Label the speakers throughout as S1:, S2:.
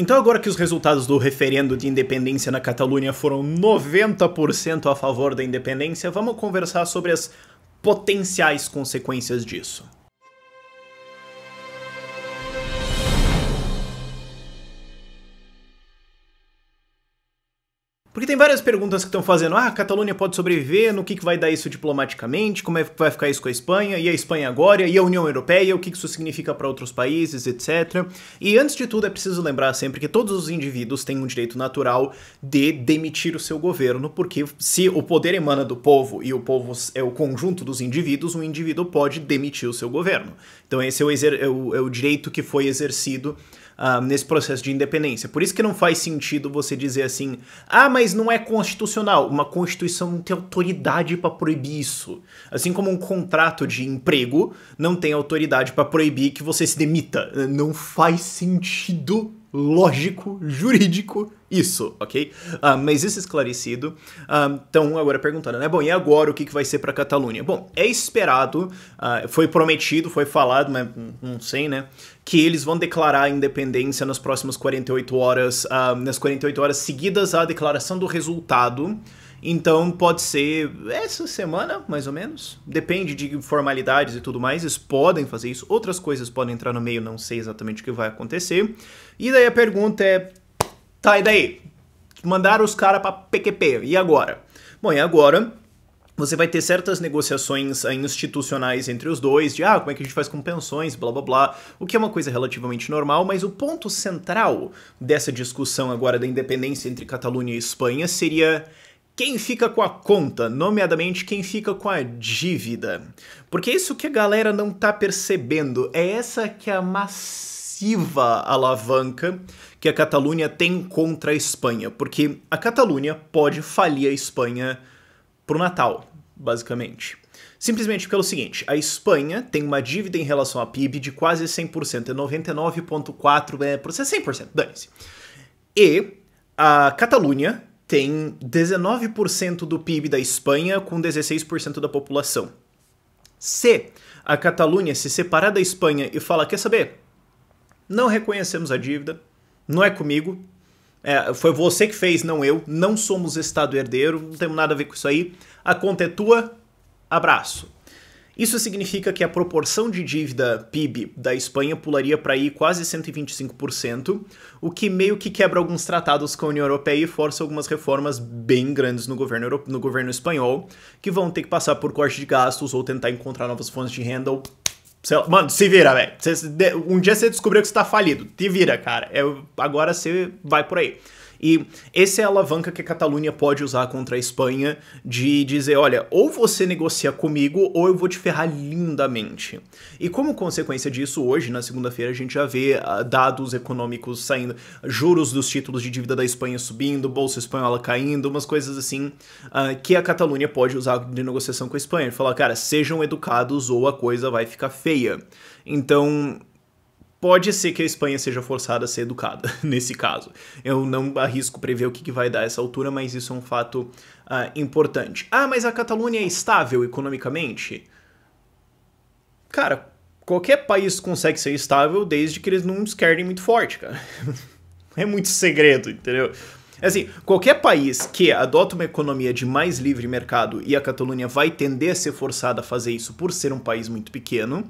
S1: Então, agora que os resultados do referendo de independência na Catalunha foram 90% a favor da independência, vamos conversar sobre as potenciais consequências disso. Tem várias perguntas que estão fazendo. Ah, a Catalunha pode sobreviver? No que, que vai dar isso diplomaticamente? Como é que vai ficar isso com a Espanha? E a Espanha agora? E a União Europeia? O que, que isso significa para outros países, etc. E antes de tudo, é preciso lembrar sempre que todos os indivíduos têm um direito natural de demitir o seu governo, porque se o poder emana do povo e o povo é o conjunto dos indivíduos, um indivíduo pode demitir o seu governo. Então, esse é o, é o, é o direito que foi exercido uh, nesse processo de independência. Por isso que não faz sentido você dizer assim, ah, mas não é constitucional. Uma constituição não tem autoridade para proibir isso. Assim como um contrato de emprego não tem autoridade para proibir que você se demita. Não faz sentido lógico, jurídico, isso, ok? Uh, mas isso esclarecido. Então, agora perguntando, né? Bom, e agora o que, que vai ser para Catalunha? Bom, é esperado, uh, foi prometido, foi falado, mas não sei, né? Que eles vão declarar a independência nas próximas 48 horas, nas 48 horas seguidas à declaração do resultado. Então pode ser essa semana, mais ou menos. Depende de formalidades e tudo mais. Eles podem fazer isso. Outras coisas podem entrar no meio, não sei exatamente o que vai acontecer. E daí a pergunta é: tá, e daí? Mandaram os caras pra PQP, e agora? Bom, e agora você vai ter certas negociações eh, institucionais entre os dois, de ah, como é que a gente faz com pensões, blá blá blá, o que é uma coisa relativamente normal, mas o ponto central dessa discussão agora da independência entre Catalunha e Espanha seria quem fica com a conta, nomeadamente quem fica com a dívida. Porque é isso que a galera não tá percebendo, é essa que é a massiva alavanca que a Catalunha tem contra a Espanha, porque a Catalunha pode falir a Espanha pro Natal, basicamente. Simplesmente pelo seguinte, a Espanha tem uma dívida em relação à PIB de quase 100%, é 99,4%, é, 100%, dane-se. E a Catalunha tem 19% do PIB da Espanha com 16% da população. Se a Catalunha se separar da Espanha e falar, quer saber? Não reconhecemos a dívida, não é comigo, é, foi você que fez, não eu, não somos Estado herdeiro, não temos nada a ver com isso aí, a conta é tua, abraço. Isso significa que a proporção de dívida PIB da Espanha pularia para aí quase 125%, o que meio que quebra alguns tratados com a União Europeia e força algumas reformas bem grandes no governo, no governo espanhol, que vão ter que passar por corte de gastos ou tentar encontrar novas fontes de renda ou mano, se vira, velho. Um dia você descobriu que você tá falido. Te vira, cara. É, agora você vai por aí. E essa é a alavanca que a Catalunha pode usar contra a Espanha de dizer, olha, ou você negocia comigo ou eu vou te ferrar lindamente. E como consequência disso, hoje, na segunda-feira, a gente já vê uh, dados econômicos saindo, juros dos títulos de dívida da Espanha subindo, bolsa espanhola caindo, umas coisas assim, uh, que a Catalunha pode usar de negociação com a Espanha. Falar, cara, sejam educados ou a coisa vai ficar feia. Então, Pode ser que a Espanha seja forçada a ser educada, nesse caso. Eu não arrisco prever o que, vai dar essa altura, mas isso é um fato uh, importante. Ah, mas a Catalunha é estável economicamente? Cara, qualquer país consegue ser estável desde que eles não esquerdem muito forte, cara. é muito segredo, entendeu? Assim, qualquer país que adota uma economia de mais livre mercado e a Catalunha vai tender a ser forçada a fazer isso por ser um país muito pequeno,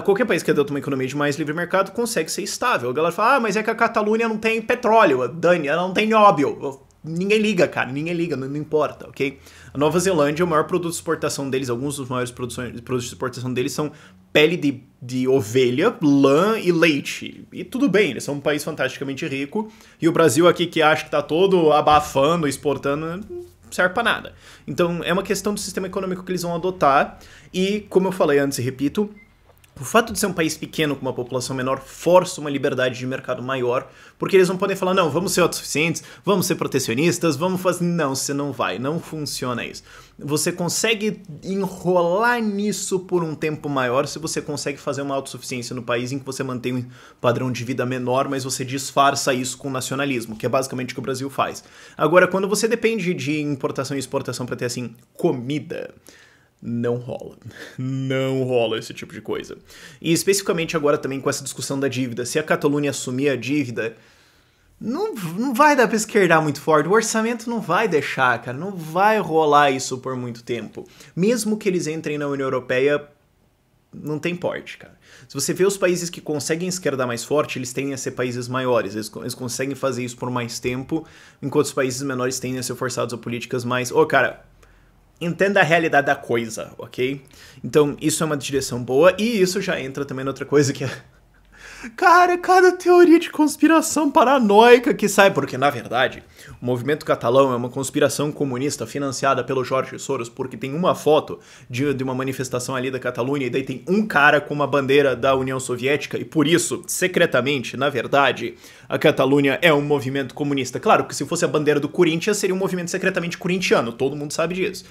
S1: qualquer país que adota uma economia de mais livre mercado consegue ser estável. A galera fala, ah, mas é que a Catalunha não tem petróleo, Dani, ela não tem nióbio. Ninguém liga, cara, ninguém liga, não, não, importa, ok? A Nova Zelândia, o maior produto de exportação deles, alguns dos maiores produtos de exportação deles são pele de, de ovelha, lã e leite. E tudo bem, eles são um país fantasticamente rico. E o Brasil aqui que acha que tá todo abafando, exportando, serve pra nada. Então é uma questão do sistema econômico que eles vão adotar. E, como eu falei antes e repito, o fato de ser um país pequeno com uma população menor força uma liberdade de mercado maior, porque eles não podem falar, não, vamos ser autossuficientes, vamos ser protecionistas, vamos fazer. Não, você não vai, não funciona isso. Você consegue enrolar nisso por um tempo maior se você consegue fazer uma autossuficiência no país em que você mantém um padrão de vida menor, mas você disfarça isso com nacionalismo, que é basicamente o que o Brasil faz. Agora, quando você depende de importação e exportação para ter assim comida não rola. Não rola esse tipo de coisa. E especificamente agora também com essa discussão da dívida. Se a Catalunha assumir a dívida, não, não vai dar pra esquerdar muito forte. O orçamento não vai deixar, cara. Não vai rolar isso por muito tempo. Mesmo que eles entrem na União Europeia, não tem porte, cara. Se você vê os países que conseguem esquerdar mais forte, eles tendem a ser países maiores. Eles, eles conseguem fazer isso por mais tempo, enquanto os países menores tendem a ser forçados a políticas mais. Ô, oh, cara, entenda a realidade da coisa, ok? Então, isso é uma direção boa, e isso já entra também noutra coisa que é Cara, cada teoria de conspiração paranoica que sai, porque na verdade, o movimento catalão é uma conspiração comunista financiada pelo Jorge Soros, porque tem uma foto de, de uma manifestação ali da Catalunha e daí tem um cara com uma bandeira da União Soviética e por isso, secretamente, na verdade, a Catalunha é um movimento comunista. Claro que se fosse a bandeira do Corinthians, seria um movimento secretamente corintiano, todo mundo sabe disso.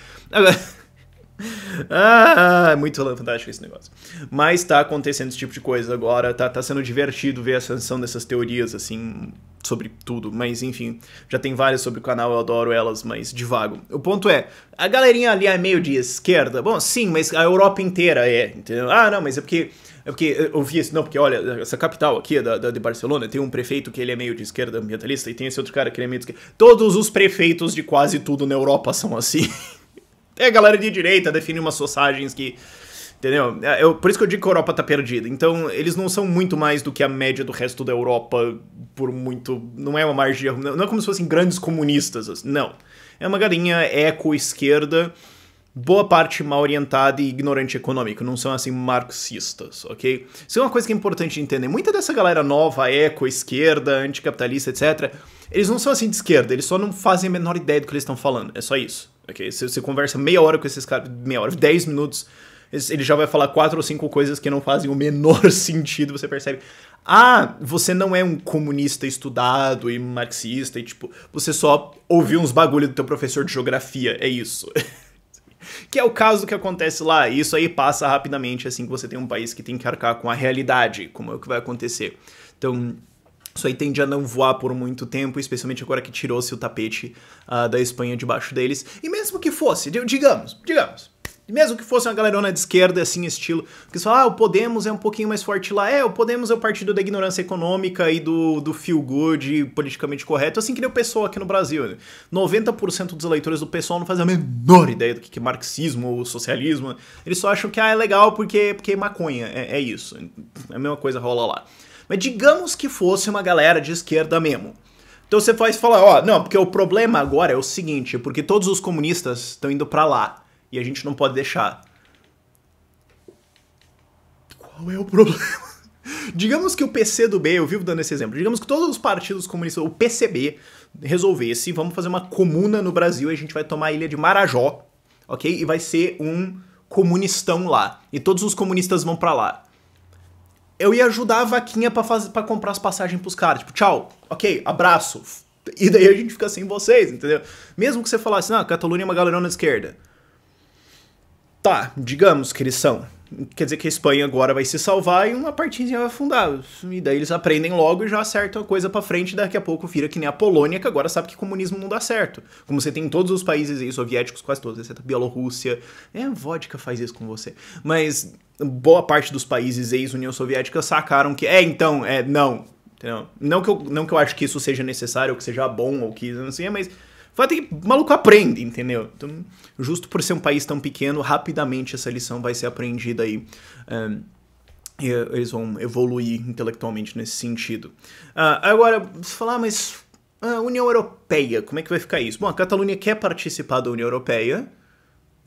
S1: Ah, é muito fantástico esse negócio. Mas tá acontecendo esse tipo de coisa agora, tá, tá sendo divertido ver a ascensão dessas teorias, assim, sobre tudo. Mas enfim, já tem várias sobre o canal, eu adoro elas, mas devago. O ponto é, a galerinha ali é meio de esquerda. Bom, sim, mas a Europa inteira é, entendeu? Ah, não, mas é porque. É porque eu vi esse, não, porque olha, essa capital aqui da, da, de Barcelona tem um prefeito que ele é meio de esquerda ambientalista e tem esse outro cara que ele é meio de esquerda. Todos os prefeitos de quase tudo na Europa são assim. É a galera de direita define umas sondagens que. Entendeu? É, eu, por isso que eu digo que a Europa tá perdida. Então, eles não são muito mais do que a média do resto da Europa por muito. Não é uma margem. Não é como se fossem grandes comunistas. Assim, não. É uma galinha eco-esquerda, boa parte mal orientada e ignorante econômico. Não são assim marxistas, ok? Isso é uma coisa que é importante entender. Muita dessa galera nova, eco-esquerda, anticapitalista, etc., eles não são assim de esquerda, eles só não fazem a menor ideia do que eles estão falando. É só isso. Ok? Se você conversa meia hora com esses caras, meia hora, dez minutos, ele já vai falar quatro ou cinco coisas que não fazem o menor sentido, você percebe. Ah, você não é um comunista estudado e marxista e tipo, você só ouviu uns bagulho do teu professor de geografia, é isso. que é o caso que acontece lá, e isso aí passa rapidamente assim que você tem um país que tem que arcar com a realidade, como é o que vai acontecer. Então, isso aí tende a não voar por muito tempo, especialmente agora que tirou-se o tapete uh, da Espanha debaixo deles. E mesmo que fosse, digamos, digamos, mesmo que fosse uma galerona de esquerda, assim, estilo, que fala, ah, o Podemos é um pouquinho mais forte lá. É, o Podemos é o partido da ignorância econômica e do, do feel good politicamente correto, assim que nem o PSOL aqui no Brasil. 90% dos eleitores do PSOL não fazem a menor ideia do que é marxismo ou socialismo. Eles só acham que ah, é legal porque, porque é maconha. É, é isso. É a mesma coisa rola lá. Mas digamos que fosse uma galera de esquerda mesmo. Então você faz falar, ó, não, porque o problema agora é o seguinte, porque todos os comunistas estão indo para lá e a gente não pode deixar. Qual é o problema? digamos que o PCdoB, eu vivo dando esse exemplo, digamos que todos os partidos comunistas, o PCB, resolvesse, vamos fazer uma comuna no Brasil e a gente vai tomar a ilha de Marajó, ok? E vai ser um comunistão lá. E todos os comunistas vão para lá eu ia ajudar a vaquinha pra, fazer, pra comprar as passagens pros caras. Tipo, tchau, ok, abraço. E daí a gente fica sem vocês, entendeu? Mesmo que você falasse, ah, Catalunha é uma galerona esquerda. Tá, digamos que eles são. Quer dizer que a Espanha agora vai se salvar e uma partezinha vai afundar. E daí eles aprendem logo e já acertam a coisa pra frente. Daqui a pouco vira que nem a Polônia, que agora sabe que comunismo não dá certo. Como você tem em todos os países aí, soviéticos, quase todos, exceto a Bielorrússia. É, a vodka faz isso com você. Mas boa parte dos países ex-União Soviética sacaram que, é, então, é, não. Entendeu? Não que, eu, não que eu acho que isso seja necessário, ou que seja bom, ou que não sei, mas fato é que maluco aprende, entendeu? Então, justo por ser um país tão pequeno, rapidamente essa lição vai ser aprendida aí. Um, e eles vão evoluir intelectualmente nesse sentido. Uh, agora, você falar, ah, mas a União Europeia, como é que vai ficar isso? Bom, a Catalunha quer participar da União Europeia,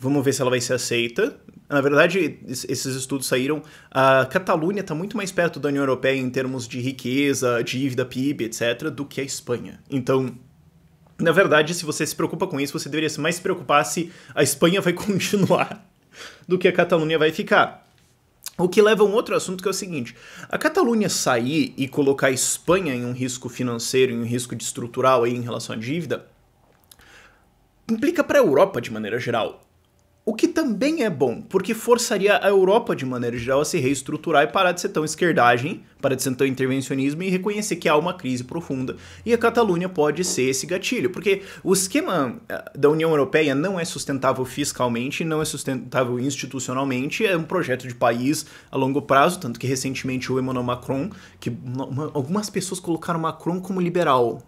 S1: Vamos ver se ela vai ser aceita. Na verdade, esses estudos saíram. A Catalunha está muito mais perto da União Europeia em termos de riqueza, dívida, PIB, etc., do que a Espanha. Então, na verdade, se você se preocupa com isso, você deveria mais se preocupar se a Espanha vai continuar do que a Catalunha vai ficar. O que leva a um outro assunto que é o seguinte: a Catalunha sair e colocar a Espanha em um risco financeiro, em um risco de estrutural aí em relação à dívida, implica para a Europa de maneira geral O que também é bom, porque forçaria a Europa, de maneira geral, a se reestruturar e parar de ser tão esquerdagem, parar de ser tão intervencionismo e reconhecer que há uma crise profunda. E a Catalunha pode ser esse gatilho, porque o esquema eh, da União Europeia não é sustentável fiscalmente, não é sustentável institucionalmente, é um projeto de país a longo prazo, tanto que recentemente o Emmanuel Macron, que uma, algumas pessoas colocaram Macron como liberal,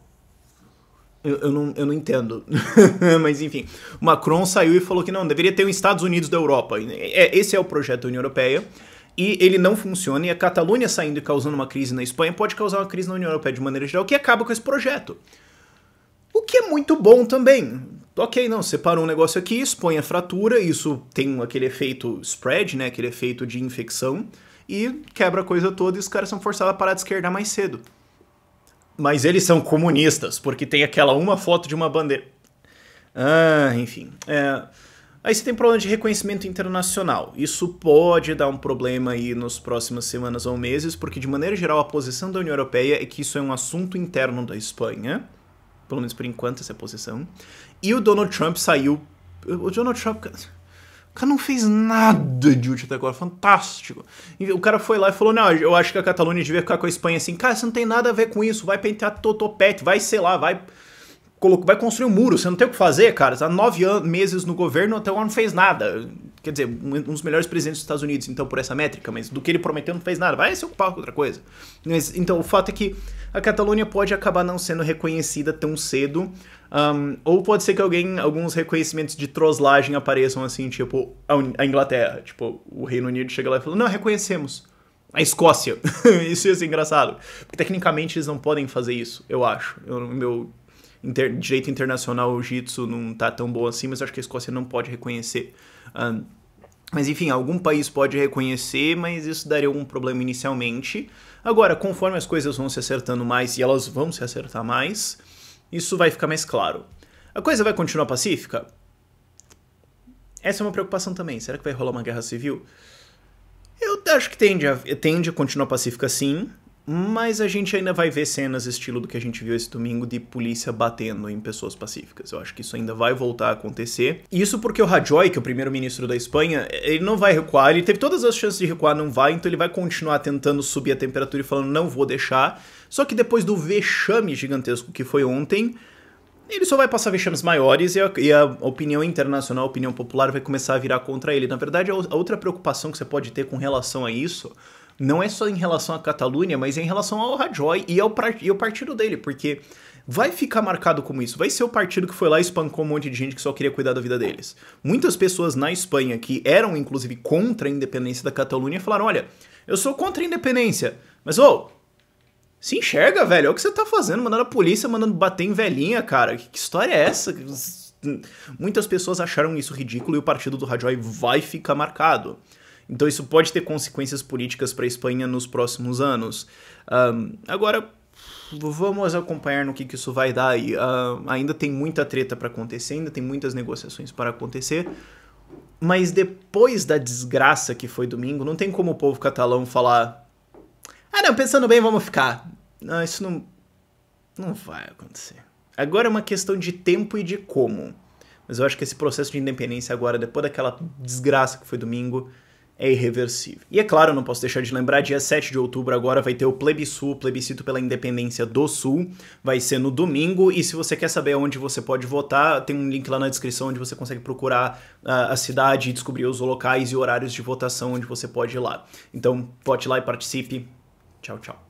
S1: eu, eu, não, eu não entendo. Mas enfim, Macron saiu e falou que não, deveria ter os Estados Unidos da Europa. É, esse é o projeto da União Europeia. E ele não funciona, e a Catalunha saindo e causando uma crise na Espanha pode causar uma crise na União Europeia de maneira geral, que acaba com esse projeto. O que é muito bom também. Ok, não, separou um negócio aqui, expõe a fratura, isso tem aquele efeito spread, né, aquele efeito de infecção, e quebra a coisa toda e os caras são forçados a parar de esquerdar mais cedo. Mas eles são comunistas, porque tem aquela uma foto de uma bandeira. Ah, enfim. É... Aí você tem problema de reconhecimento internacional. Isso pode dar um problema aí nas próximas semanas ou meses, porque de maneira geral a posição da União Europeia é que isso é um assunto interno da Espanha. Pelo menos por enquanto essa é a posição. E o Donald Trump saiu. O Donald Trump. O cara não fez nada de útil até agora, fantástico. E o cara foi lá e falou: Não, eu acho que a Catalunha devia ficar com a Espanha assim. Cara, você não tem nada a ver com isso, vai pentear totopete, vai, sei lá, vai vai construir um muro, você não tem o que fazer, cara. Tá nove meses no governo, até agora não fez nada. Quer dizer, um dos melhores presidentes dos Estados Unidos, então, por essa métrica, mas do que ele prometeu não fez nada. Vai se ocupar com outra coisa. Mas, então, o fato é que a Catalunha pode acabar não sendo reconhecida tão cedo. Um, ou pode ser que alguém, alguns reconhecimentos de troslagem apareçam assim, tipo a Inglaterra. Tipo, o Reino Unido chega lá e fala: Não, reconhecemos. A Escócia. isso ia ser engraçado. Porque tecnicamente eles não podem fazer isso, eu acho. O meu inter, direito internacional, o jitsu não tá tão bom assim, mas acho que a Escócia não pode reconhecer. Um, mas enfim, algum país pode reconhecer, mas isso daria algum problema inicialmente. Agora, conforme as coisas vão se acertando mais e elas vão se acertar mais, isso vai ficar mais claro. A coisa vai continuar pacífica? Essa é uma preocupação também. Será que vai rolar uma guerra civil? Eu acho que tende a, tende a continuar pacífica sim. Mas a gente ainda vai ver cenas estilo do que a gente viu esse domingo de polícia batendo em pessoas pacíficas. Eu acho que isso ainda vai voltar a acontecer. Isso porque o Rajoy, que é o primeiro-ministro da Espanha, ele não vai recuar. Ele teve todas as chances de recuar, não vai, então ele vai continuar tentando subir a temperatura e falando não vou deixar. Só que depois do vexame gigantesco que foi ontem, ele só vai passar vexames maiores e a, e a, opinião internacional, a opinião popular vai começar a virar contra ele. Na verdade, a outra preocupação que você pode ter com relação a isso não é só em relação à Catalunha, mas é em relação ao Rajoy e ao, e ao partido dele, porque vai ficar marcado como isso. Vai ser o partido que foi lá e espancou um monte de gente que só queria cuidar da vida deles. Muitas pessoas na Espanha que eram, inclusive, contra a independência da Catalunha falaram: olha, eu sou contra a independência, mas ô. Oh, se enxerga, velho. Olha o que você tá fazendo, mandando a polícia, mandando bater em velhinha, cara. Que história é essa? Muitas pessoas acharam isso ridículo e o partido do Rajoy vai ficar marcado. Então isso pode ter consequências políticas para a Espanha nos próximos anos. Um, agora, vamos acompanhar no que, que isso vai dar aí. Uh, ainda tem muita treta para acontecer, ainda tem muitas negociações para acontecer. Mas depois da desgraça que foi domingo, não tem como o povo catalão falar: Ah, não, pensando bem, vamos ficar. Não, isso não. Não vai acontecer. Agora é uma questão de tempo e de como. Mas eu acho que esse processo de independência agora, depois daquela desgraça que foi domingo, é irreversível. E é claro, não posso deixar de lembrar, dia 7 de outubro agora vai ter o plebiscito pela independência do Sul, vai ser no domingo, e se você quer saber onde você pode votar, tem um link lá na descrição onde você consegue procurar uh, a cidade e descobrir os locais e horários de votação onde você pode ir lá. Então, vote lá e participe. Tchau, tchau.